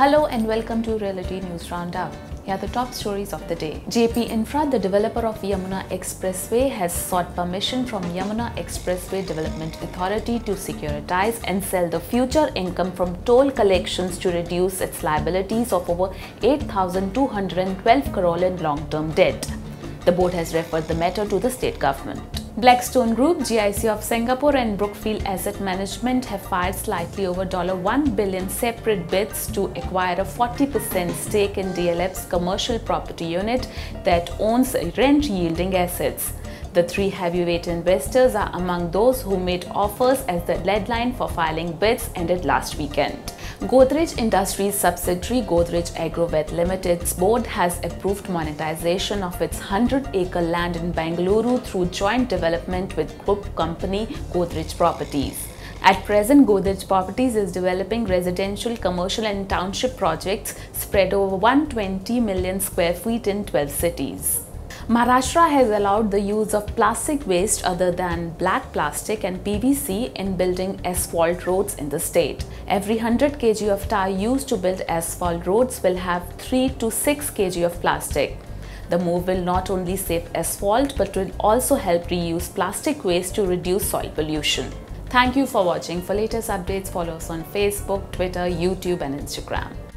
Hello and welcome to Realty News Roundup. Here are the top stories of the day. JP Infra, the developer of Yamuna Expressway, has sought permission from Yamuna Expressway Development Authority to securitize and sell the future income from toll collections to reduce its liabilities of over 8,212 crore in long-term debt. The board has referred the matter to the state government. Blackstone Group, GIC of Singapore and Brookfield Asset Management have filed slightly over $1 billion separate bids to acquire a 40% stake in DLF's commercial property unit that owns rent-yielding assets. The three heavyweight investors are among those who made offers as the deadline for filing bids ended last weekend. Godrej Industries subsidiary Godrej Agrovet Limited's board has approved monetization of its 100-acre land in Bengaluru through joint development with group company Godrej Properties. At present, Godrej Properties is developing residential, commercial and township projects spread over 120 million square feet in 12 cities. Maharashtra has allowed the use of plastic waste other than black plastic and PVC in building asphalt roads in the state. Every 100 kg of tar used to build asphalt roads will have 3 to 6 kg of plastic. The move will not only save asphalt but will also help reuse plastic waste to reduce soil pollution. Thank you for watching. For latest updates, follow us on Facebook, Twitter, YouTube and Instagram.